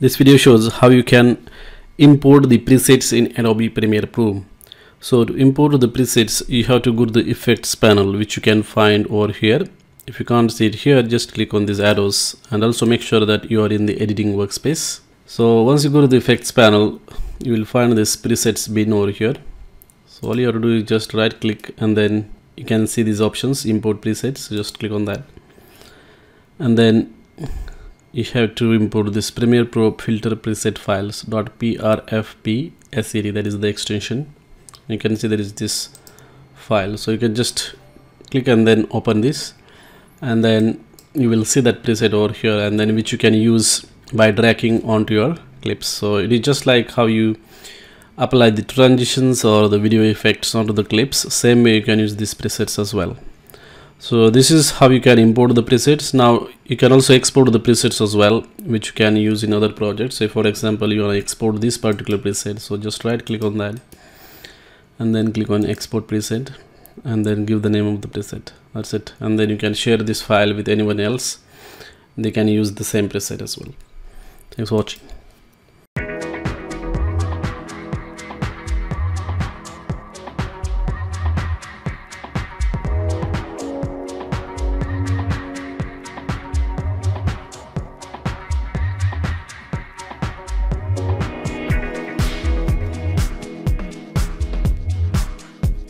This video shows how you can import the presets in Adobe Premiere Pro. So to import the presets, you have to go to the effects panel, which you can find over here. If you can't see it here, just click on these arrows and also make sure that you are in the editing workspace. So once you go to the effects panel, you will find this presets bin over here. So all you have to do is just right click and then you can see these options import presets. So just click on that. And then you have to import this Premiere Pro filter preset files .prfp sed that is the extension. You can see there is this file so you can just click and then open this and then you will see that preset over here and then which you can use by dragging onto your clips. So it is just like how you apply the transitions or the video effects onto the clips. Same way you can use these presets as well so this is how you can import the presets. Now you can also export the presets as well which you can use in other projects. Say for example you want to export this particular preset. So just right click on that and then click on export preset and then give the name of the preset. That's it. And then you can share this file with anyone else. They can use the same preset as well. Thanks for watching